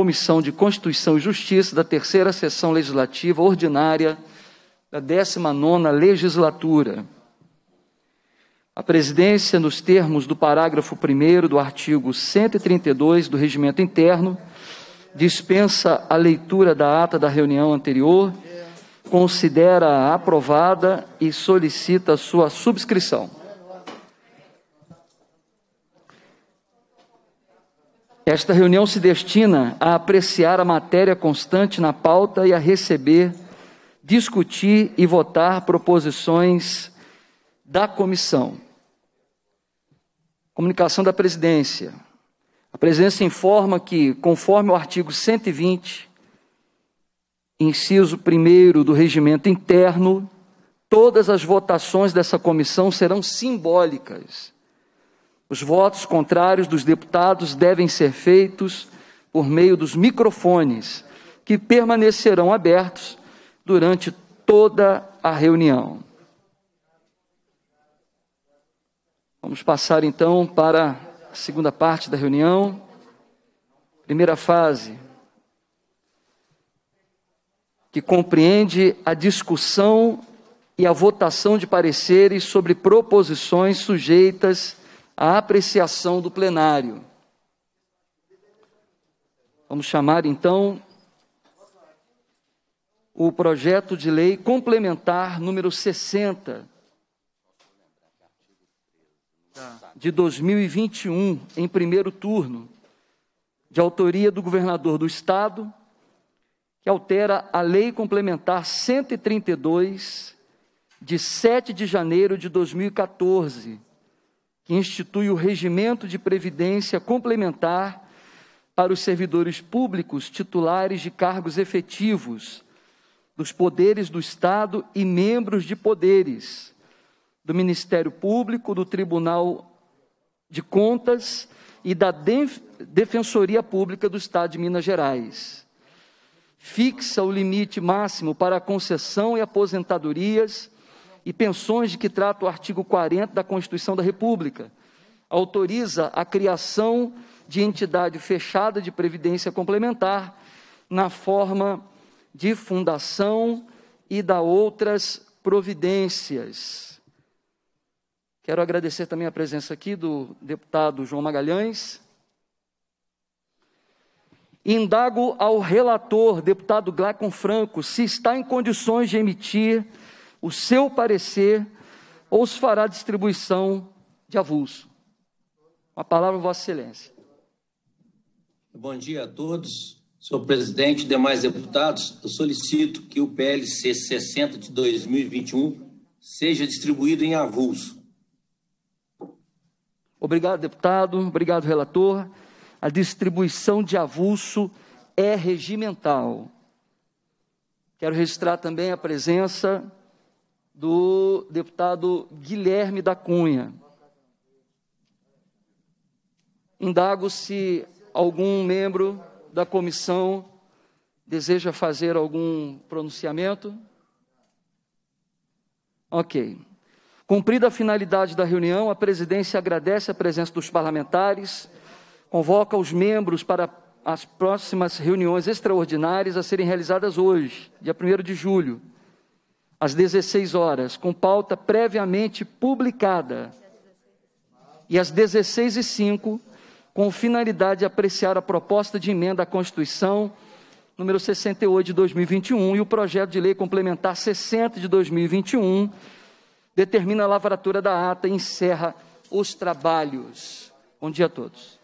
Comissão de Constituição e Justiça da terceira sessão legislativa ordinária da 19ª legislatura. A presidência, nos termos do parágrafo 1 do artigo 132 do Regimento Interno, dispensa a leitura da ata da reunião anterior, considera aprovada e solicita sua subscrição. Esta reunião se destina a apreciar a matéria constante na pauta e a receber, discutir e votar proposições da comissão. Comunicação da presidência. A presidência informa que, conforme o artigo 120, inciso 1 do regimento interno, todas as votações dessa comissão serão simbólicas. Os votos contrários dos deputados devem ser feitos por meio dos microfones, que permanecerão abertos durante toda a reunião. Vamos passar então para a segunda parte da reunião. Primeira fase, que compreende a discussão e a votação de pareceres sobre proposições sujeitas à apreciação do plenário. Vamos chamar então o projeto de lei complementar número 60 de 2021, em primeiro turno, de autoria do governador do Estado, que altera a Lei Complementar 132, de 7 de janeiro de 2014, que institui o regimento de previdência complementar para os servidores públicos titulares de cargos efetivos dos poderes do Estado e membros de poderes do Ministério Público, do Tribunal de Contas e da Defensoria Pública do Estado de Minas Gerais. Fixa o limite máximo para a concessão e aposentadorias e pensões de que trata o artigo 40 da Constituição da República. Autoriza a criação de entidade fechada de previdência complementar na forma de fundação e da outras providências. Quero agradecer também a presença aqui do deputado João Magalhães. Indago ao relator, deputado Glácon Franco, se está em condições de emitir o seu parecer ou se fará distribuição de avulso. Uma palavra, Vossa Excelência. Bom dia a todos. Senhor presidente e demais deputados, eu solicito que o PLC 60 de 2021 seja distribuído em avulso. Obrigado, deputado. Obrigado, relator. A distribuição de avulso é regimental. Quero registrar também a presença do deputado Guilherme da Cunha. Indago se algum membro da comissão deseja fazer algum pronunciamento. Ok. Cumprida a finalidade da reunião, a presidência agradece a presença dos parlamentares, convoca os membros para as próximas reuniões extraordinárias a serem realizadas hoje, dia 1 de julho, às 16 horas, com pauta previamente publicada, e às 16 e 05 com finalidade de apreciar a proposta de emenda à Constituição número 68 de 2021 e o projeto de lei complementar 60 de 2021 determina a lavratura da ata e encerra os trabalhos. Bom dia a todos.